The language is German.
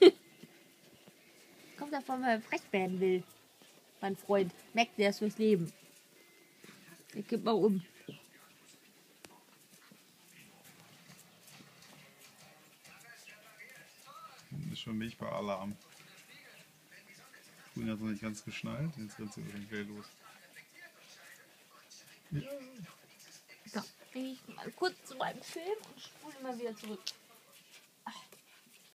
Kommt davon mal frech werden will. Mein Freund. Merkt der ist fürs Leben. Ich kippt mal um. Das ist schon Milch bei Alarm. Grün hat noch nicht ganz geschnallt, jetzt rennt sie irgendwie los. So, gehe ich mal kurz zu meinem Film und spule mal wieder zurück.